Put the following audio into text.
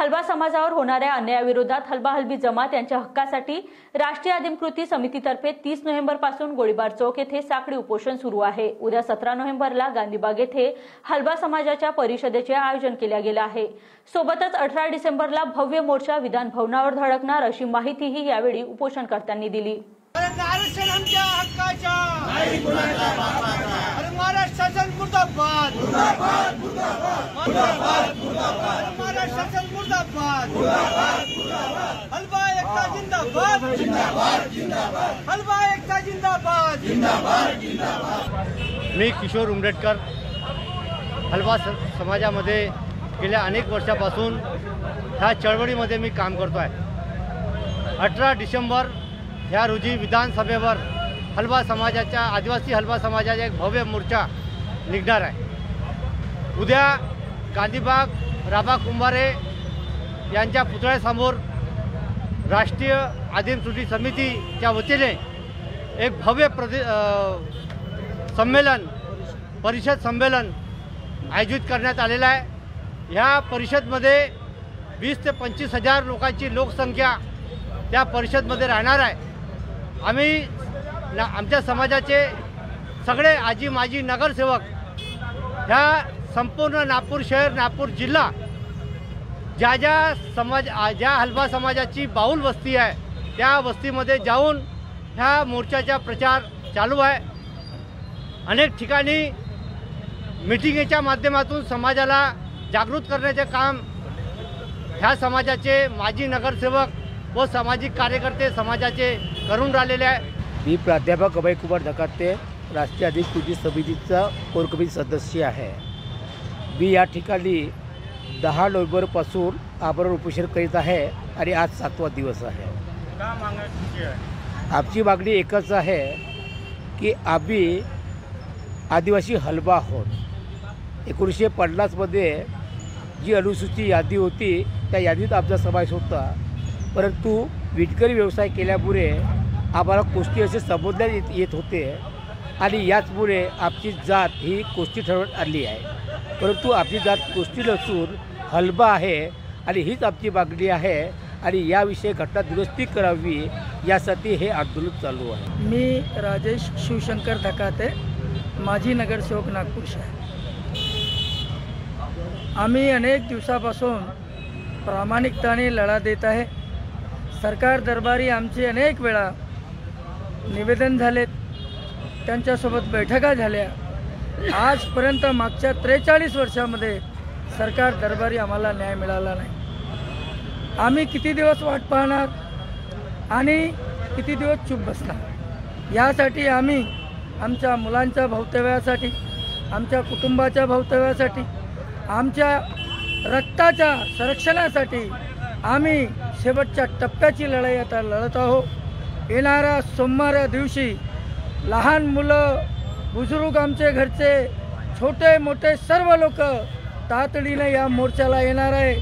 हलबा समाजावर होणाऱ्या अन्यायाविरोधात हलबा हलबी जमात यांच्या हक्कासाठी राष्ट्रीय आदिम कृती समितीतर्फे तीस नोव्हेंबरपासून गोळीबार चौक येथे साखळी उपोषण सुरू आहे. उद्या सतरा नोव्हेंबरला गांधीबाग येथे हलबा समाजाच्या परिषदेचे आयोजन केले गेले आहे. सोबतच अठरा डिसेंबरला भव्य मोर्चा विधान भवनावर धडकणार अशी माहितीही यावेळी उपोषणकर्त्यांनी दिली. आरक्षण आमच्या हक्काच्या? महाराष्ट्र शासन मुर्दाबाद महाराष्ट्र शासन मुर्दाबाद हलवा एकता जिंदाबाद हलवा एकता जिंदाबाद मी किशोर उमरेटकर हलवा स समाजामध्ये गेल्या अनेक वर्षापासून ह्या चळवळीमध्ये मी काम करतो आहे अठरा डिसेंबर ह्या रोजी विधानसभेवर हलवा समाजाच्या आदिवासी हलवा समाजाचा एक भव्य मोर्चा निघणार आहे. उद्या गांधीबाग राबा कुंभारे यांच्या पुतळ्यासमोर राष्ट्रीय आदिम सुटी समितीच्या वतीने एक भव्य प्रदे संमेलन परिषद संमेलन आयोजित करण्यात आलेलं आहे. ह्या परिषदमध्ये वीस ते पंचवीस हजार लोकांची लोकसंख्या त्या परिषदमध्ये राहणार आहे. आम्ही ना आमच्या समाजाचे सगळे आजी माजी नगरसेवक ह्या संपूर्ण नागपूर शहर नागपूर जिल्हा ज्या ज्या समाज ज्या हलवा समाजाची बाऊल वस्ती आहे त्या वस्तीमध्ये जाऊन ह्या मोर्चाचा प्रचार चालू आहे. अनेक ठिकाणी मिटिंगेच्या माध्यमातून समाजाला जागृत करण्याचे काम ह्या समाजाचे माजी नगरसेवक व सामाजिक कार्यकर्ते समाजाचे करून राहिलेले आहे. मी प्राध्यापक अभयकुमार धकाते राष्ट्रीय आदिम कृती समितीचा कोर कमिटी सदस्य आहे. मी या ठिकाणी दहा नोव्हेंबरपासून आमरण उपोषण करीत आहे आणि आज सातवा दिवस आहे. आमची मागणी एकच आहे की आम्ही आदिवासी हलवा आहोत. एकोणीसशे पन्नासमध्ये जी अनुसूची यादी होती त्या यादीत आमचा समावेश होता. परंतु विटकरी व्यवसाय केल्यामुळे आम्हाला कुस्ती असे संबोधण्यात येत येत होते. आणि याचमुळे आमची जात ही कुस्ती ठरवण्यात आली आहे. परंतु आपली जात कुस्ती नसून हलबा आहे आणि हीच आमची मागणी आहे. आणि याविषयी घटना दुरुस्ती करावी यासाठी हे आंदोलन चालू आहे. मी राजेश शिवशंकर धकाते. माजी नगरसेवक नागपूर शहर आम्ही अनेक दिवसापासून प्रामाणिकताने लढा देत आहे. सरकार दरबारी आमची अनेक वेळा निवेदन झालेत. त्यांच्यासोबत बैठका झाल्या. आजपर्यंत मागच्या त्रेचाळीस वर्षामध्ये सरकार दरबारी आम्हाला न्याय मिळाला नाही. आम्ही किती दिवस वाट पाहणार? आणि किती दिवस चूप बसणार? यासाठी आम्ही आमच्या मुलांच्या भवितव्यासाठी आमच्या कुटुंबाच्या भवितव्यासाठी आमच्या रक्ताच्या संरक्षणासाठी आम्ही शेवटच्या टप्प्याची लढाई आता लढत आहोत. येणाऱ्या सोमवार दिवशी लहान मुलं बुजुर्ग आमचे घरचे छोटे मोठे सर्व लोक तातडीने या मोर्चाला येणार आहे.